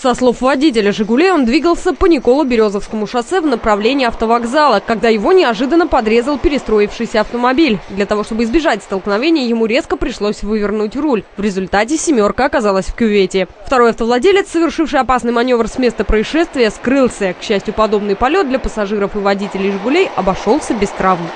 Со слов водителя «Жигулей» он двигался по Николо-Березовскому шоссе в направлении автовокзала, когда его неожиданно подрезал перестроившийся автомобиль. Для того, чтобы избежать столкновения, ему резко пришлось вывернуть руль. В результате «семерка» оказалась в кювете. Второй автовладелец, совершивший опасный маневр с места происшествия, скрылся. К счастью, подобный полет для пассажиров и водителей «Жигулей» обошелся без травм.